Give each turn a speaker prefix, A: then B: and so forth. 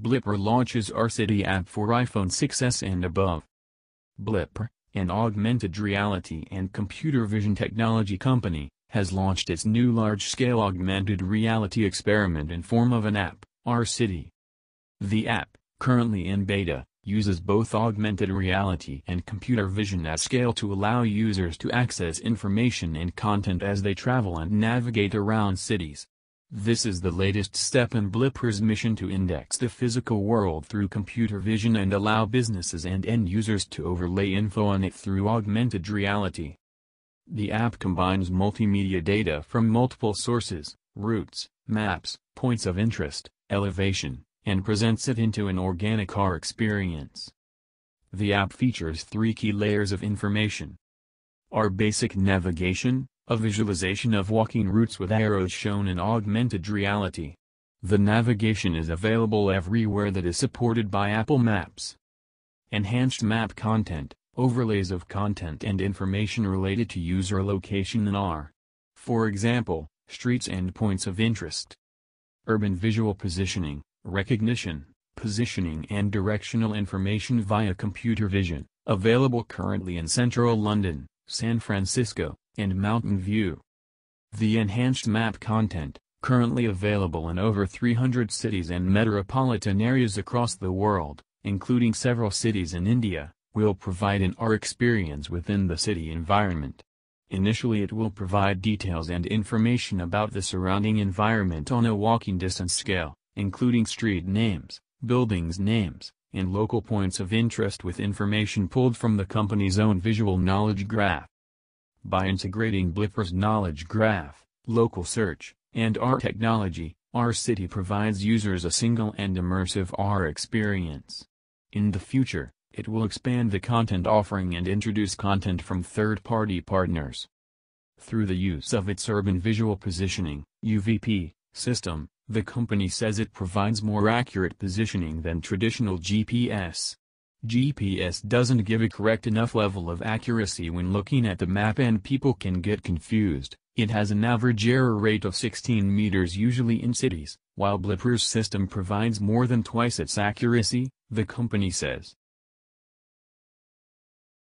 A: Blippar launches AR City app for iPhone 6s and above. Blippar, an augmented reality and computer vision technology company, has launched its new large-scale augmented reality experiment in form of an app, AR City. The app, currently in beta, uses both augmented reality and computer vision at scale to allow users to access information and content as they travel and navigate around cities. This is the latest step in Blippar's mission to index the physical world through computer vision and allow businesses and end users to overlay info on it through augmented reality. The app combines multimedia data from multiple sources, routes, maps, points of interest, elevation, and presents it into an organic AR experience. The app features three key layers of information. Our basic navigation, a visualization of walking routes with arrows shown in augmented reality. The navigation is available everywhere that is supported by Apple Maps. Enhanced map content, overlays of content and information related to user location in AR. For example, streets and points of interest. Urban visual positioning, recognition, positioning and directional information via computer vision, available currently in central London, San Francisco, and Mountain View. The enhanced map content, currently available in over 300 cities and metropolitan areas across the world, including several cities in India, will provide an AR experience within the city environment. Initially it will provide details and information about the surrounding environment on a walking distance scale including street names, buildings names, and local points of interest with information pulled from the company's own visual knowledge graph. By integrating Blippar's knowledge graph, local search, and AR technology, AR City provides users a single and immersive AR experience. In the future, it will expand the content offering and introduce content from third-party partners. Through the use of its urban visual positioning UVP, system, the company says it provides more accurate positioning than traditional GPS. GPS doesn't give a correct enough level of accuracy when looking at the map and people can get confused. It has an average error rate of 16 meters usually in cities, while Blippar's system provides more than twice its accuracy, the company says.